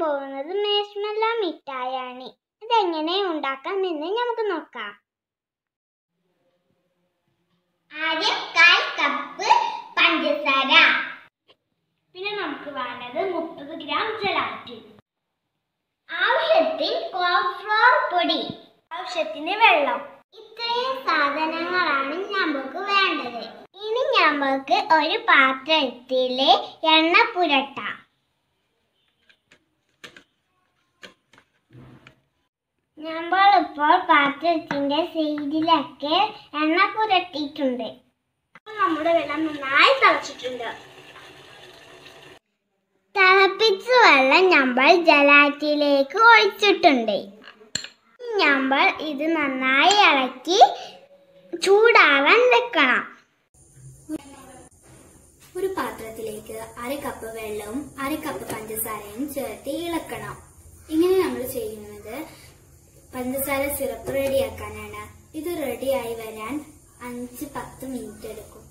പോകുന്നത് മേഷ്മല്ല മിഠായാണ് ഇതെങ്ങനെ ഉണ്ടാക്കാം എന്ന് നമുക്ക് നോക്കാം. ആദ്യം കാൽ കപ്പ് പഞ്ചസാര. പിന്നെ നമുക്ക് വേണ്ടത് മുപ്പത് ഗ്രാം ജലാറ്റിൻ ആവശ്യത്തിന് കോൺഫ്ലോർ പൊടി. ആവശ്യത്തിന് വെള്ളം. ഇത്രയും സാധനങ്ങളാണ് നമുക്ക് വേണ്ടത്. ഇനി നമുക്ക് ഒരു പാത്രത്തിൽ എണ്ണ പുരട്ടാം. നമ്മളിപ്പോൾ പാത്രത്തിന്റെ സൈഡിലൊക്കെ എണ്ണ പുരട്ടിയിട്ടുണ്ട്. നമ്മുടെ വെള്ളം നന്നായി തിളച്ചിട്ടുണ്ട്. തിളപ്പിച്ച വെള്ളം നമ്മൾ ജലാറ്റിലേക്ക് ഒഴിച്ചിട്ടുണ്ട്. നമ്മൾ ഇത് നന്നായി ഇളക്കി ചൂടാവാൻ വെക്കണം ഒരു പാത്രത്തിലേക്ക് അര കപ്പ് വെള്ളവും അര കപ്പ് പഞ്ചസാരയും ചേർത്ത് ഇളക്കണം. ഇങ്ങനെ നമ്മൾ ചെയ്യുന്നത് പഞ്ചസാര സിറപ്പ് റെഡിയാക്കാനാണ് ഇത് റെഡിയായി വരാൻ അഞ്ച് പത്ത് മിനിറ്റ് എടുക്കും.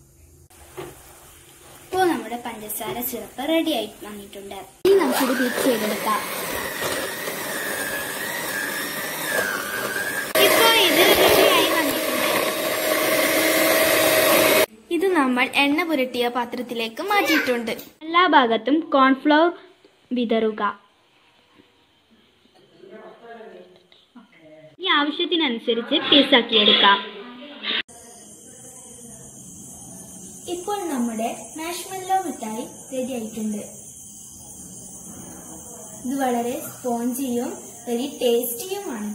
നമ്മുടെ പഞ്ചസാര സിറപ്പ് റെഡിയായി വന്നിട്ടുണ്ട്. ഇനി നമുക്കിത് ബീറ്റ് ചെയ്തെടുക്കാം. ഇത് നമ്മൾ എണ്ണ പുരട്ടിയ പാത്രത്തിലേക്ക് മാറ്റിയിട്ടുണ്ട്. എല്ലാ ഭാഗത്തും കോൺഫ്ലവർ വിതറുക. ഈ ആവശ്യത്തിനനുസരിച്ച് പീസാക്കിയെടുക്കാം ഇപ്പോൾ നമ്മുടെ മാഷ്മെല്ലോ മിഠായി റെഡി ആയിട്ടുണ്ട് ഇത് വളരെ സ്പോഞ്ചിയും വെരി ടേസ്റ്റിയുമാണ്